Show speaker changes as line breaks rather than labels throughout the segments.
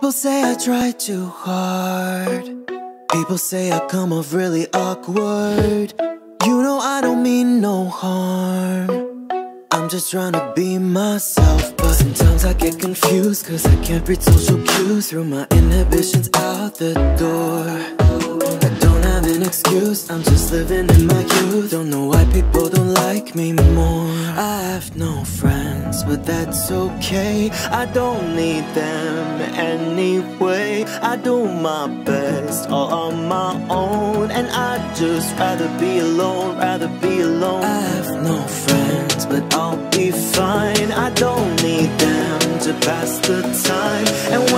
People say I try too hard. People say I come off really awkward. You know I don't mean no harm. I'm just trying to be myself, but sometimes I get confused Cause I can't read social cues Throw my inhibitions out the door an excuse, I'm just living in my youth. Don't know why people don't like me more. I have no friends, but that's okay. I don't need them anyway. I do my best all on my own. And I'd just rather be alone, rather be alone. I have no friends, but I'll be fine. I don't need them to pass the time. And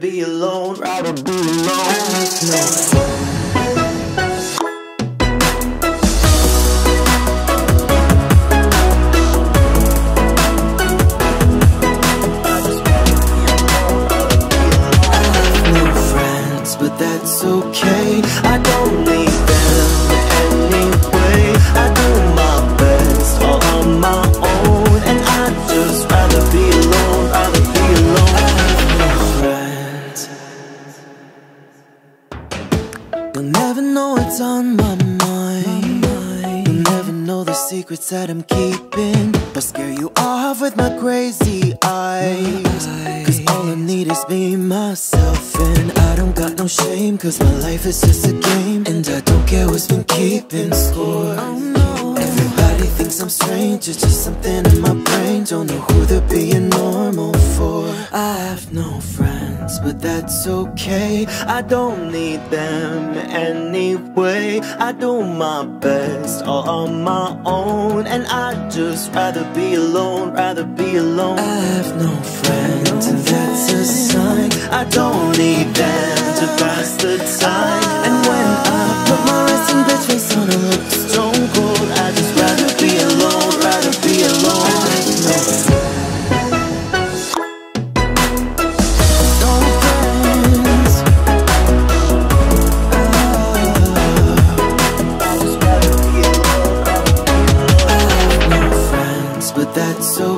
be alone, rather be alone. No friends, but that's okay. I don't need them You'll never know what's on my mind. You'll never know the secrets that I'm keeping. I'll scare you off with my crazy eyes. Cause all I need is me, myself, and I don't got no shame. Cause my life is just a game. And I don't care what's been keeping score. Everybody thinks I'm strange, it's just something in my brain. Don't know who they're being normal but that's okay. I don't need them anyway. I do my best all on my own, and I'd just rather be alone, rather be alone. I have no friends, and that's a sign. I don't need them to pass the time. I have